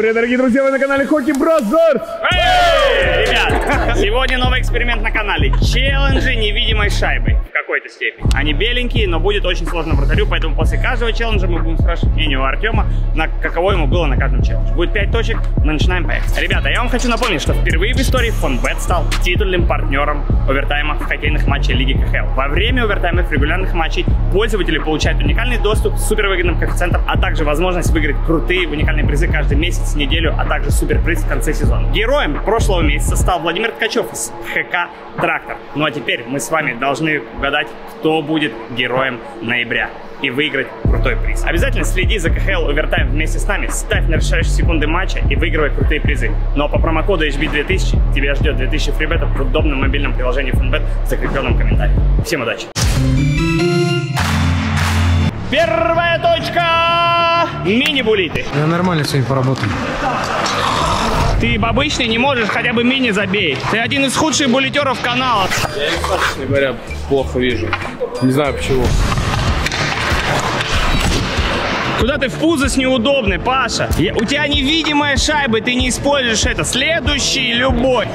привет, дорогие друзья, вы на канале Hockey Brothers! Ребят, сегодня новый эксперимент на канале. Челлендж с невидимой шайбой в какой-то степени. Они беленькие, но будет очень сложно вратарю, поэтому после каждого челленджа мы будем спрашивать мнение у Артема, на каково ему было на каждом челлендже. Будет 5 точек, мы начинаем поехали. Ребята, я вам хочу напомнить, что впервые в истории Фонбет стал титульным партнером овертаймов в хоккейных матчах Лиги КХЛ. Во время овертаймов регулярных матчей пользователи получают уникальный доступ к супервыгодным коэффициентам, а также возможность выиграть крутые уникальные призы каждый месяц, неделю, а также суперприз в конце сезона. Героем прошлого месяца стал Владимир Ткачев из ХК «Трактор». Ну а теперь мы с вами должны угадать, кто будет героем ноября и выиграть крутой приз. Обязательно следи за КХЛ Овертайм вместе с нами, ставь на решающие секунды матча и выигрывай крутые призы. Ну а по промокоду HB2000 тебя ждет 2000 фрибетов в удобном мобильном приложении FunBet в закрепленном комментарии. Всем удачи! Первая точка! Мини-булиты. Я нормально сегодня поработал. Ты обычный не можешь, хотя бы мини забей. Ты один из худших буллитеров канала. Честно говоря, плохо вижу. Не знаю почему. Куда ты в пузо с неудобный, Паша? Я- у тебя невидимая шайба, ты не используешь это. Следующий любой.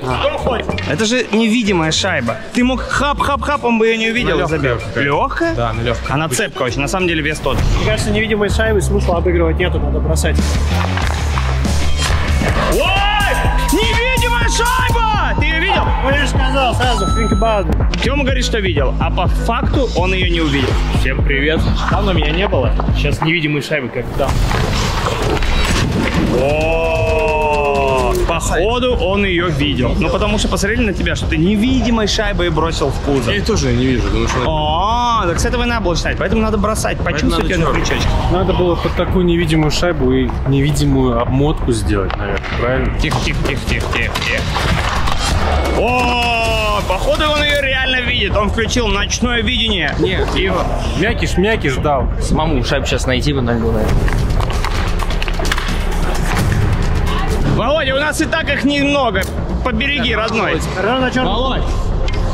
Кто хочет? Это же невидимая шайба. Ты мог хап-хап-хап, он бы ее не увидел и забил. легкая? Да, она легкая. Она цепка очень, на самом деле вес тот. Мне кажется, невидимой шайбы смысла обыгрывать нету, надо бросать. Я же сказал сразу, think about it. Тёма говорит, что видел, а по факту он ее не увидел. Всем привет. Давно меня не было. Сейчас невидимые шайбы как там. О, Походу он ее видел. Ну потому что посмотрели на тебя, что ты невидимой шайбой бросил в пузо. Я тоже не вижу, потому что... О, так с этого и надо было читать, поэтому надо бросать. Почувствуй надо ее на крючочке. Надо было под такую невидимую шайбу и невидимую обмотку сделать, наверное, правильно? Тихо, тихо, тихо, тихо, тихо, тихо. О, походу он ее реально видит. Он включил ночное видение. Нет, Тихо. мякиш-мякиш дал. Самому шайбу сейчас найти бы надо, наверное. Володя, у нас и так их немного. Побереги, родной. Рано. Володь,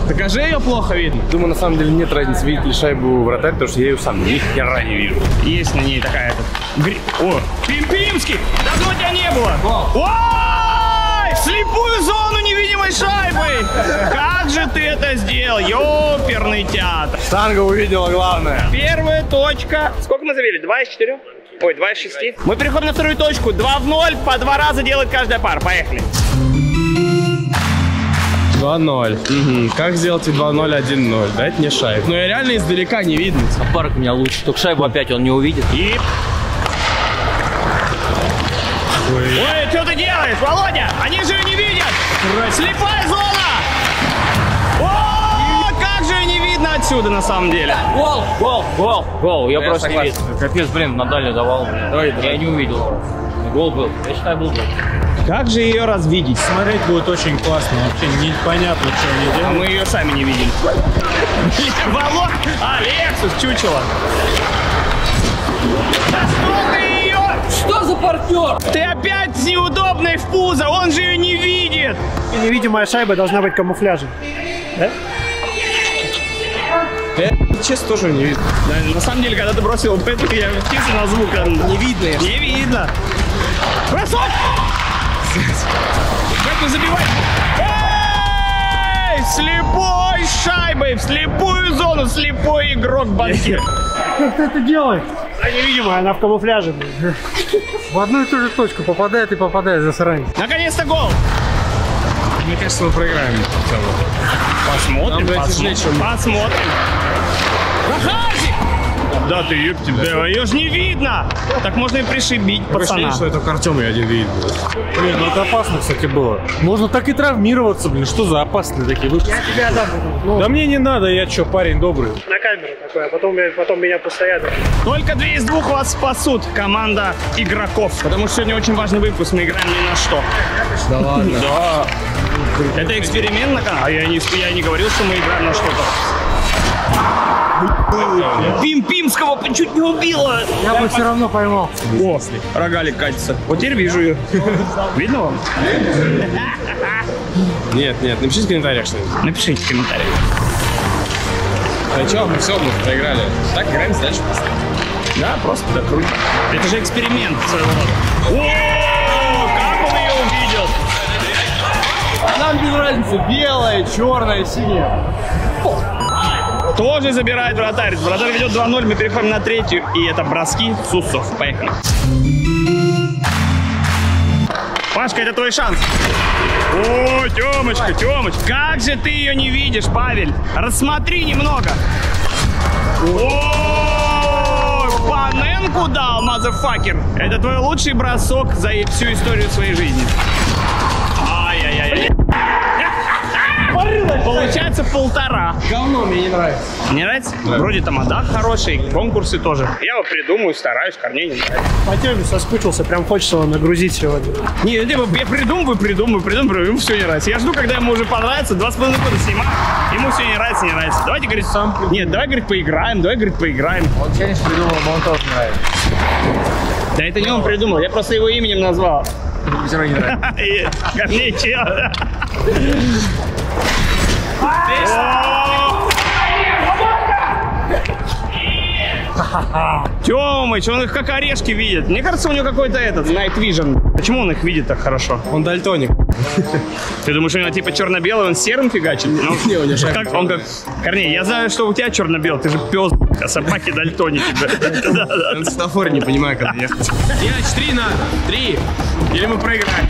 докажи ее плохо видно. Думаю, на самом деле нет разницы, видит ли шайбу вратарь, потому что я ее сам ни хера не вижу. Есть на ней такая этот. гри- О, Пимпимский! Давно тебя не было! Ой! Слепую зону невидимой шайбой! Как же ты это сделал? Ёперный театр! Штанга увидела главное. Первая точка. Сколько мы забили? Два из четырех? Ой, два из шести. Мы переходим на вторую точку. Два в ноль. По два раза делает каждая пара. Поехали. 2-0. Как сделать 2-0, 1-0? Дать мне шайбу. Но я реально издалека не видно. Парк у меня лучше, только шайбу опять он не увидит. И... Ой, что ты делаешь, Володя? Они же не видят! Слепая зона! О, как же ее не видно отсюда на самом деле? Гол, гол, гол, гол. Я, просто не согласен. видел. Капец, блин, на дальнюю давал. блин. Давай, давай. Я не увидел. Гол был. Я считаю, был гол. Как же ее развидеть? Смотреть будет очень классно. Вообще непонятно, что они А мы ее сами не видели. Володя! А, Лексус, чучело. Да что ты? Что за партнер? Ты опять неудобный в пузо, он же ее не видит. И невидимая шайба должна быть камуфляжем. Да? Честно, тоже не видно. Да, на самом деле, когда ты бросил это, я птицы на звук. а Не видно. Не видно. Бросок! Как вы забиваете? Эй! Слепой шайбой в слепую зону, слепой игрок банкир. Как ты это делаешь? Она невидимая, она в камуфляже. блин. В одну и ту же точку попадает и попадает засранец. Наконец-то гол. Мне кажется, мы проиграем. Посмотрим, посмотрим. посмотрим. Да ты, ёб тебя, ее ж не видно. Так можно и пришибить пацана. что это Артем и один видит. Блин, ну это опасно, кстати, было. Можно так и травмироваться, блин. Что за опасные такие выпуски? Я тебя отдам. Ну, Да мне не надо, я что, парень добрый. на камеру такое, а потом, я- потом меня постоянно. Только две из двух вас спасут команда игроков. Потому что сегодня очень важный выпуск, мы играем ни на что. Да ладно. Да. Это эксперимент на канале. А я не, я не говорил, что мы играем на что-то. Пим-пимского чуть не убила. Я бы все равно поймал. О, рогалик катится. Вот теперь вижу ее. Видно вам? Нет, нет, напишите в комментариях что-нибудь. Напишите в комментариях. А что, мы все, мы проиграли. Так, играем дальше. Да, просто так круто. Это же эксперимент своего рода. О, как он ее увидел? Нам без разницы, белая, черная, синяя. Тоже забирает вратарь. Вратарь ведет 2-0, мы переходим на третью. И это броски Сусов. Поехали. Пашка, это твой шанс. О, Тёмочка, Тёмочка. Как же ты ее не видишь, Павель? Рассмотри немного. О, Паненку дал, мазафакер. Это твой лучший бросок за всю историю своей жизни. Получается полтора. Говно мне не нравится. Не нравится? Вроде тамада хороший, конкурсы тоже. Я вот придумаю, стараюсь, корней не нравится. По теме соскучился, прям хочется его нагрузить сегодня. Не, я, я придумываю, придумываю, придумываю, ему все не нравится. Я жду, когда ему уже понравится, два с половиной года снимаю, ему все не нравится, не нравится. Давайте, говорит, сам. Нет, давай, говорит, поиграем, давай, говорит, поиграем. Он челлендж придумал, но он тоже нравится. Да это не он придумал, я просто его именем назвал. Все равно не нравится. Корней чел. Тёмыч, он их как орешки видит. Мне кажется, у него какой-то этот, Night Vision. Почему он их видит так хорошо? Он дальтоник. Ты думаешь, у него типа черно-белый, он серым фигачит? Ну, Не, у него как, он как... Корней, я знаю, что у тебя черно-белый, ты же пес, а собаки дальтоники. Да. Он светофор не понимаю, когда ехать. Яч, три надо. Три. Или мы проиграем.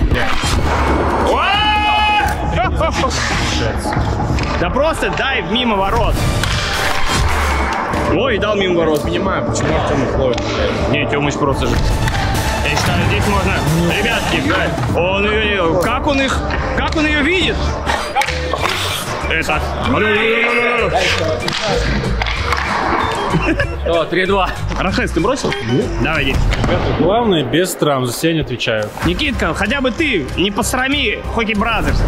Да просто дай мимо ворот. Ой, дал мимо ворот. Понимаю, почему Артем их ловит. Не, Тёмыч просто же. Я считаю, здесь можно... Ребятки, да, он ее... Как он их... Как он ее видит? Это... О, 3-2. Рахес, ты бросил? Давай, иди. Главное, без травм, за себя не отвечаю. Никитка, хотя бы ты не посрами Hockey Brothers.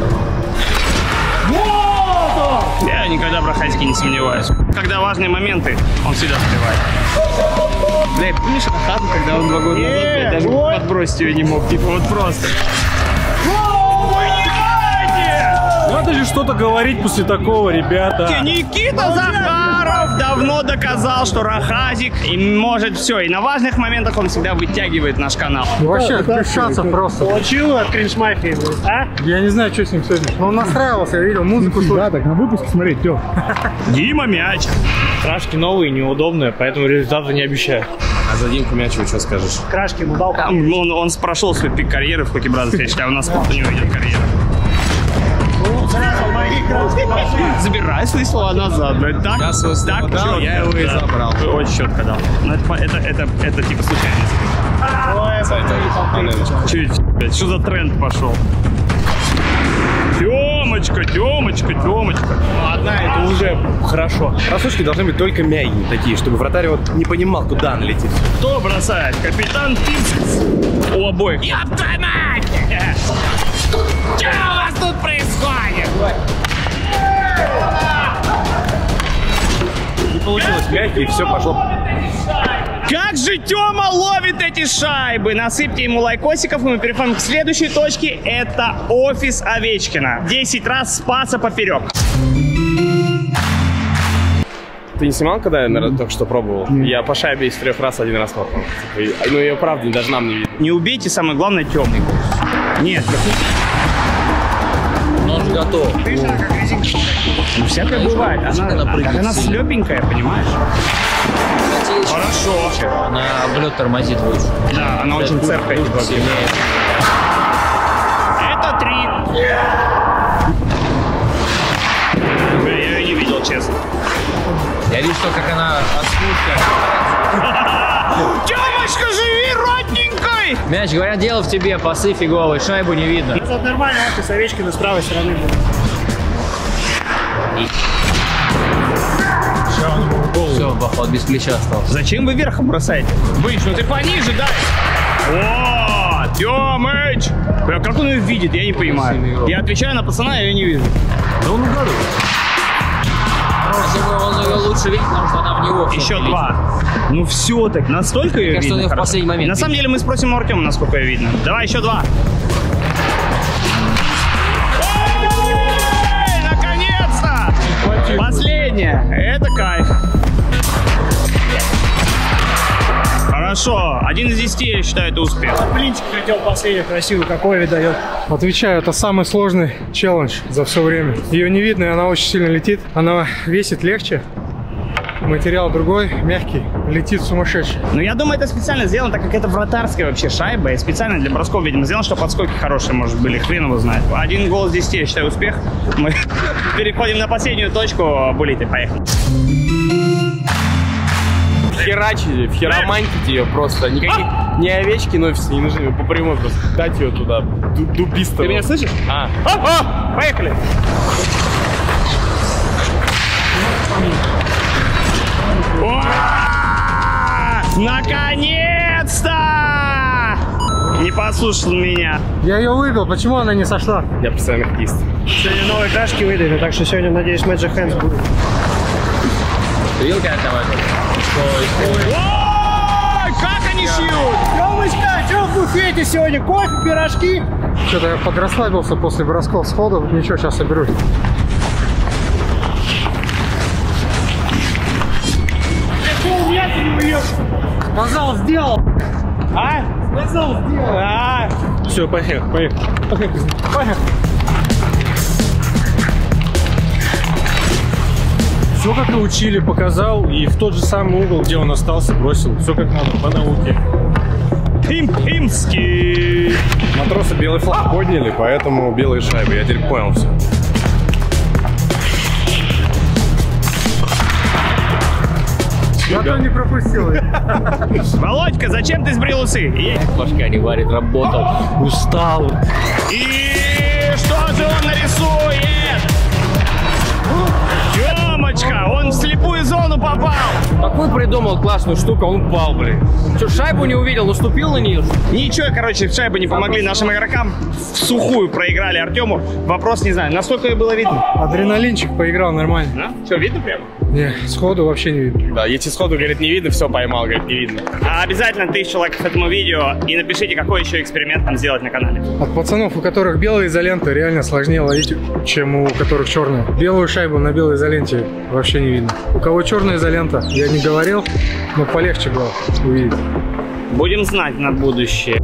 Я никогда в Рахайске не сомневаюсь. Когда важные моменты, он всегда успевает. Бля, помнишь Рахату, когда он два года назад блядь, даже подбросить ее не мог? Типа вот просто. Надо же что-то говорить после такого, ребята. Никита Захаров давно доказал, что Рахазик и может все. И на важных моментах он всегда вытягивает наш канал. Вообще, отключаться просто. Получил от кринж-мафии, а? Я не знаю, что с ним сегодня. Ну, он настраивался, я видел, музыку слушал. Да, так на выпуске смотреть, Тём. Дима мяч. Крашки новые, неудобные, поэтому результаты не обещаю. А за Димку Мячеву что скажешь? Крашки ему дал. Там, Он, он прошел свой пик карьеры в Хоки Бразерс, я считаю, у нас спорт у него идет карьера. Забирай свои слова назад, ну это так, Я свои слова так дал, я его и забрал. Ты очень четко дал. Но это, это, это, это типа случайность. Чуть, блядь, что за тренд пошел? Тёмочка, Тёмочка, Тёмочка. Одна это уже хорошо. Бросочки должны быть только мягкие такие, чтобы вратарь вот не понимал, куда она летит. Кто бросает? Капитан Пиццес. У обоих. Ёб твою Не получилось мягкий, и все пошло. Как же Тёма ловит эти шайбы? Насыпьте ему лайкосиков, и мы переходим к следующей точке. Это офис Овечкина. 10 раз спаса поперек. Ты не снимал, когда я наверное, только что пробовал? Я по шайбе из трех раз один раз попал. Типа, ну ее правда даже нам не видно. Не убейте, самое главное, темный. Нет, Но он же готов. ну, всякое бывает. Она, напрыгнет она сильно. слепенькая, понимаешь? Хорошо. Она облет тормозит лучше. Да, она очень цепкая. типа. Это три. Я ее не видел, честно. Я вижу, что как она отпушка. Тёмочка, живи родненькой! Мяч, говорят, дело в тебе, пасы фиговые, шайбу не видно. Это нормально, офис Овечкина с правой стороны будет. Все, поход без плеча остался. Зачем вы верхом бросаете? Быч, ну ты пониже дай. О, Тёмыч! Как он ее видит, я не понимаю. Я отвечаю на пацана, я ее не вижу. Спасибо, он ее лучше видит, потому что она в него. Еще два. Ну все так, настолько ее кажется, видно. в последний момент На самом деле мы спросим у Артема, насколько ее видно. Давай еще два. Наконец-то! Последняя. Это кайф. Хорошо, один из десяти, я считаю, это успех. Блинчик хотел последний красивый, какой видает. Отвечаю, это самый сложный челлендж за все время. Ее не видно, и она очень сильно летит. Она весит легче. Материал другой, мягкий, летит сумасшедший. Ну, я думаю, это специально сделано, так как это вратарская вообще шайба, и специально для бросков, видимо, сделано, чтобы подскоки хорошие, может, были, хрен его знает. Один гол из 10, я считаю, успех. Мы переходим на последнюю точку, булиты, поехали. Херачили, херомантить ее просто. Никаких ни овечки, но не нужны. По прямой просто дать ее туда. ду- Дубистого. Ты меня слышишь? А, О, о, поехали! Наконец-то! Не послушал меня. Я ее выбил, почему она не сошла? я постоянно хоккеист. Сегодня новые крашки выдали, так что сегодня, надеюсь, Magic Hands будет. Вилка там это. Ой, как они шьют! Тёмочка, что в буфете сегодня? Кофе, пирожки? Что-то я подрасслабился после бросков сходу. Ничего, сейчас соберусь. Сказал, сделал. А? Сказал, сделал. А, Все, поехали, поехали. Поехали. Все как научили, показал, и в тот же самый угол, где он остался, бросил. Все как надо, по науке. Пим-пимский. Матросы белый флаг подняли, поэтому белые шайбы. Я теперь понял все. Зато не пропустил. Володька, зачем ты сбрил усы? И, Башка не варит, работал. Устал. и что же он нарисует? Тёмочка, он в слепую зону попал. Такой придумал классную штуку, он упал, блин. Что, шайбу не увидел, наступил на нее? Ничего, короче, шайбы не помогли нашим игрокам. В сухую проиграли Артему. Вопрос не знаю, насколько ее было видно. Адреналинчик поиграл нормально. Да? Что, видно прямо? Не, сходу вообще не видно. Да, если сходу, говорит, не видно, все поймал, говорит, не видно. А обязательно тысячу лайков этому видео и напишите, какой еще эксперимент нам сделать на канале. От пацанов, у которых белая изолента, реально сложнее ловить, чем у которых черная. Белую шайбу на белой изоленте вообще не видно. У кого черная изолента, я не говорил, но полегче было увидеть. Будем знать на будущее.